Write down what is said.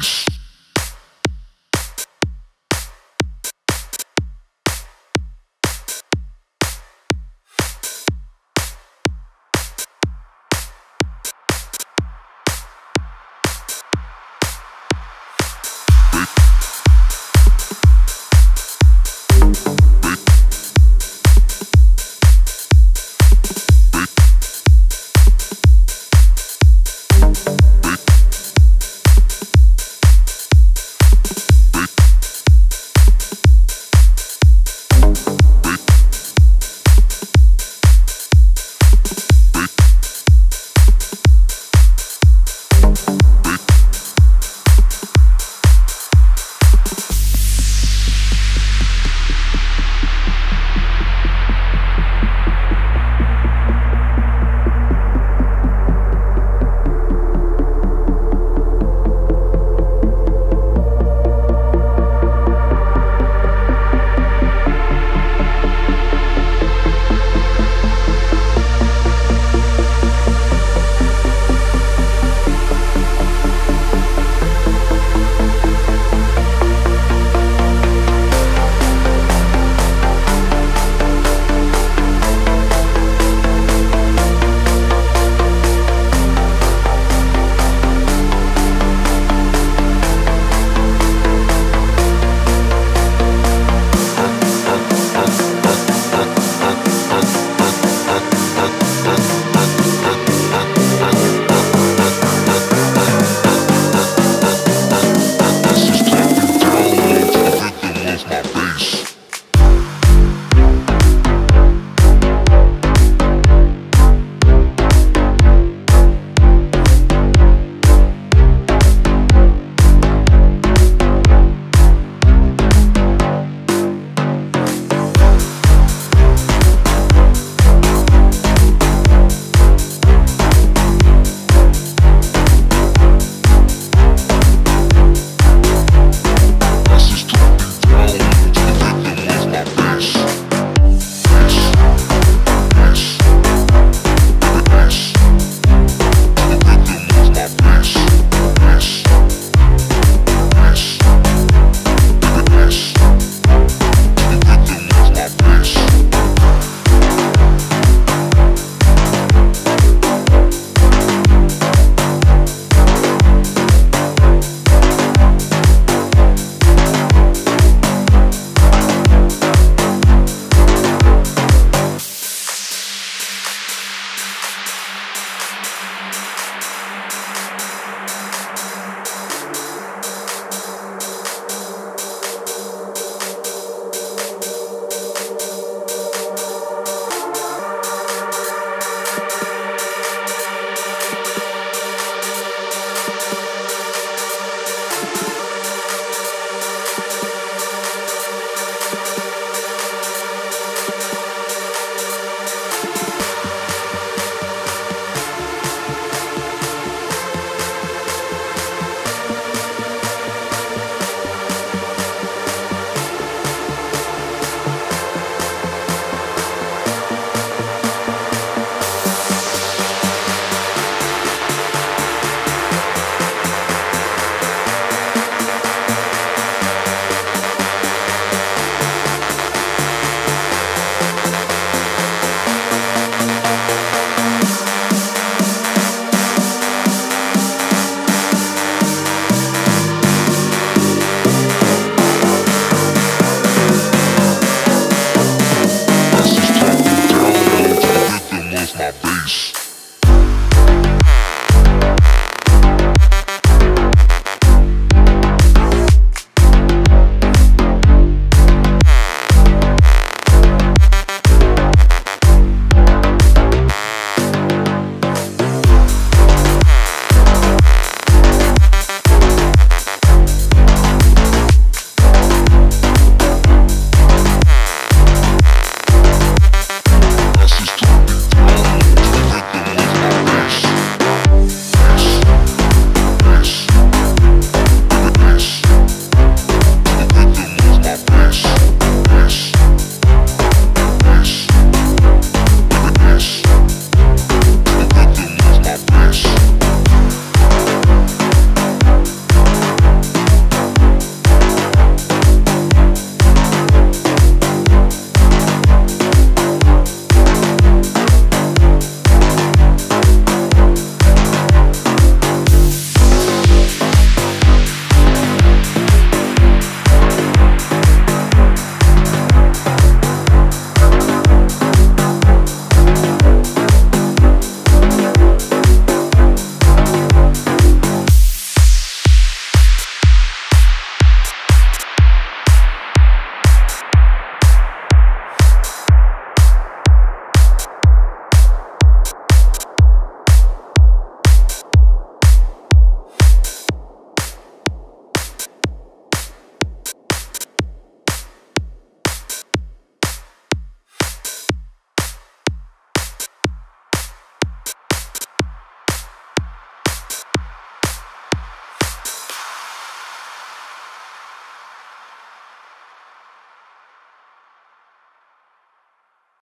Peace.